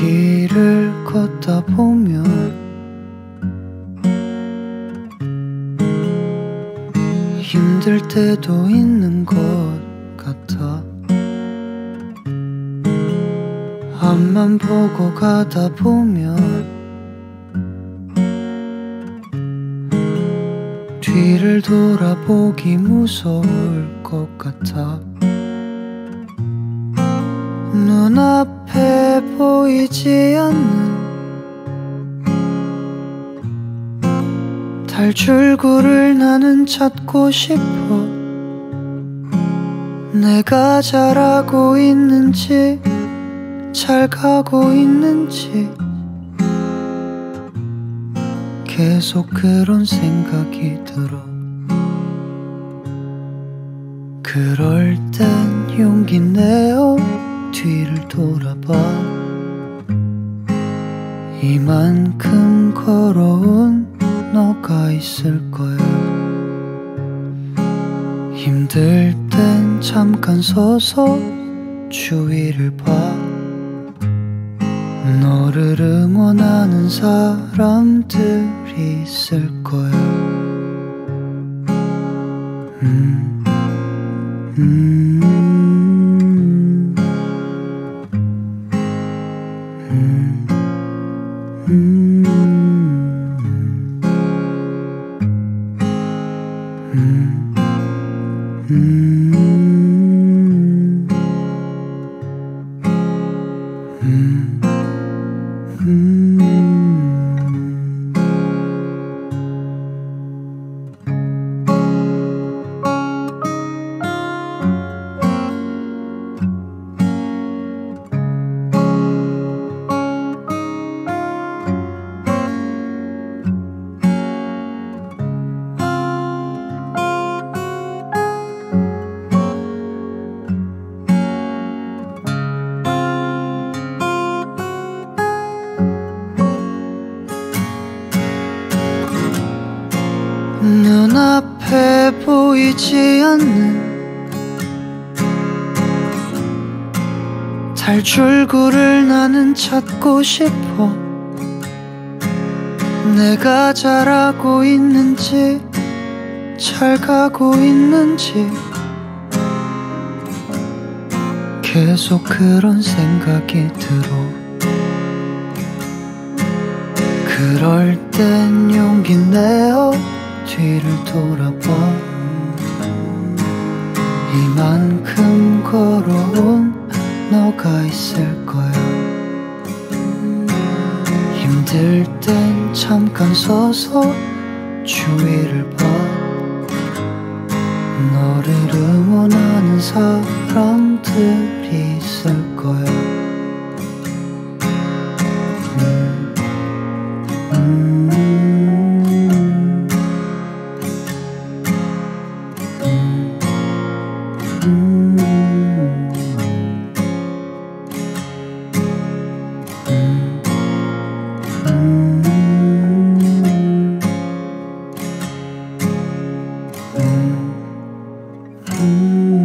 길을 걷다 보면 힘들 때도 있는 것 같아. 앞만 보고 가다 보면 뒤를 돌아보기 무서울 것 같아 눈앞에 보이지 않는 탈출구를 나는 찾고 싶어 내가 잘하고 있는지 잘 가고 있는지 계속 그런 생각이 들어. 그럴 땐 용기 내어 뒤를 돌아봐. 이만큼 걸어온 너가 있을 거야. 힘들 땐 잠깐 서서 주위를 봐. 너를 응원하는 사람들이 있을 거야. 음, 음, 음, 눈앞에 보이지 않는 탈출구를 나는 찾고 싶어 내가 잘하고 있는지 잘 가고 있는지 계속 그런 생각이 들어. 그럴 땐 용기 내어 뒤를 돌아봐 이만큼 걸어온 너가 있을 거야. 힘들 땐 잠깐 서서 주위를 봐. 너를 응원하는 사람들이 있을 거야 Mm.